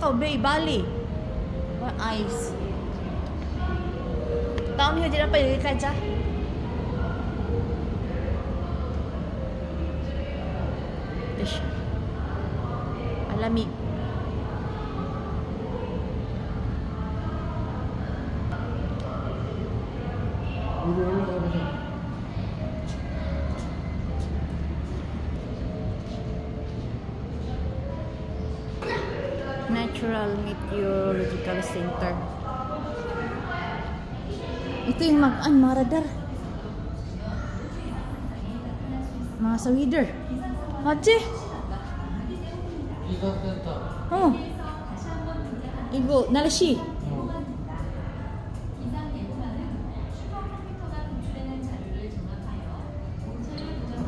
kau Bay Bali. What eyes? Tahu ni je dapat dia kaca. Ish. Alami. Natural Meteorological Center. Itu yung mag-an, mga radar. Mga sawider. Hachi? Oh. Igo, nalashi.